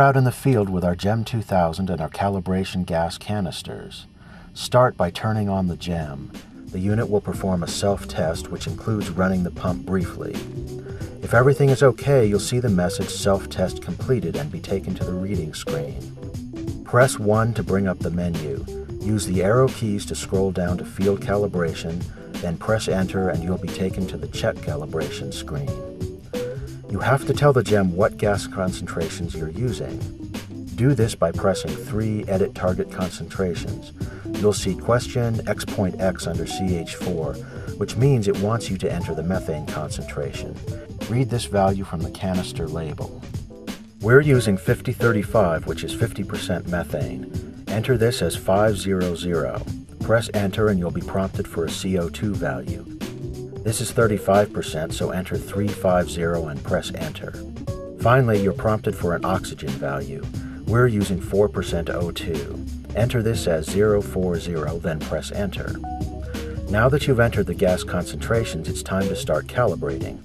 We're out in the field with our GEM 2000 and our calibration gas canisters. Start by turning on the GEM. The unit will perform a self-test which includes running the pump briefly. If everything is okay, you'll see the message self-test completed and be taken to the reading screen. Press 1 to bring up the menu. Use the arrow keys to scroll down to field calibration, then press enter and you'll be taken to the check calibration screen. You have to tell the GEM what gas concentrations you're using. Do this by pressing 3 Edit Target Concentrations. You'll see question X point X under CH4, which means it wants you to enter the methane concentration. Read this value from the canister label. We're using 5035, which is 50% methane. Enter this as 500. Press enter and you'll be prompted for a CO2 value. This is 35%, so enter 350 and press enter. Finally, you're prompted for an oxygen value. We're using 4% O2. Enter this as 040, then press enter. Now that you've entered the gas concentrations, it's time to start calibrating.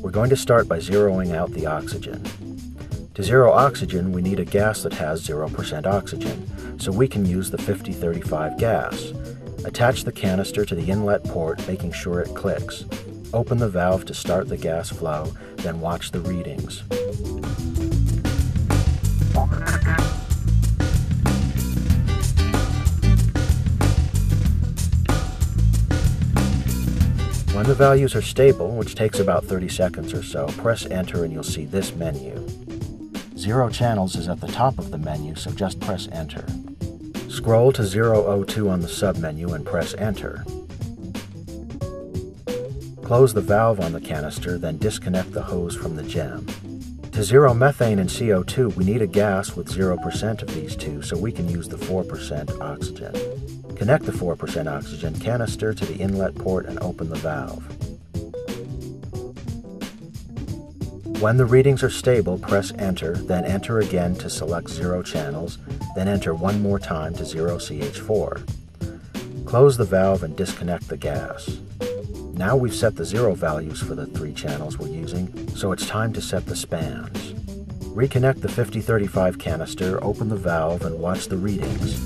We're going to start by zeroing out the oxygen. To zero oxygen, we need a gas that has 0% oxygen, so we can use the 5035 gas. Attach the canister to the inlet port, making sure it clicks. Open the valve to start the gas flow, then watch the readings. When the values are stable, which takes about 30 seconds or so, press enter and you'll see this menu. Zero channels is at the top of the menu, so just press enter. Scroll to Zero O2 on the submenu and press Enter. Close the valve on the canister, then disconnect the hose from the gem. To zero methane and CO2, we need a gas with 0% of these two, so we can use the 4% oxygen. Connect the 4% oxygen canister to the inlet port and open the valve. When the readings are stable, press Enter, then Enter again to select zero channels, then enter one more time to zero CH4. Close the valve and disconnect the gas. Now we've set the zero values for the three channels we're using, so it's time to set the spans. Reconnect the 5035 canister, open the valve, and watch the readings.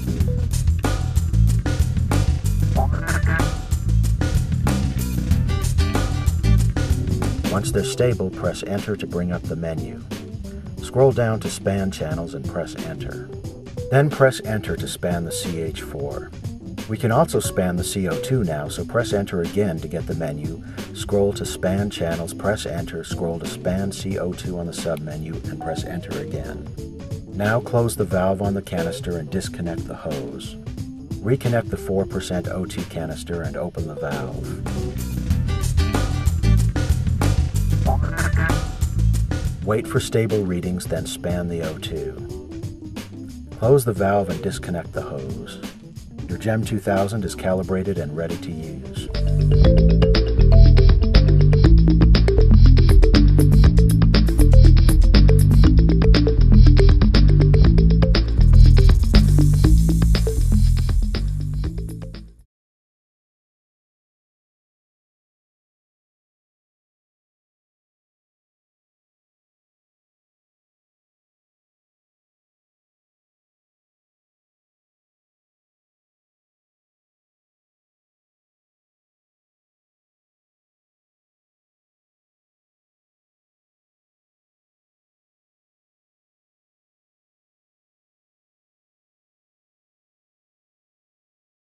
Once they're stable, press Enter to bring up the menu. Scroll down to Span Channels and press Enter. Then press Enter to span the CH4. We can also span the CO2 now, so press Enter again to get the menu. Scroll to Span Channels, press Enter, scroll to Span CO2 on the submenu, and press Enter again. Now close the valve on the canister and disconnect the hose. Reconnect the 4% O2 canister and open the valve. Wait for stable readings, then span the O2. Close the valve and disconnect the hose. Your GEM 2000 is calibrated and ready to use.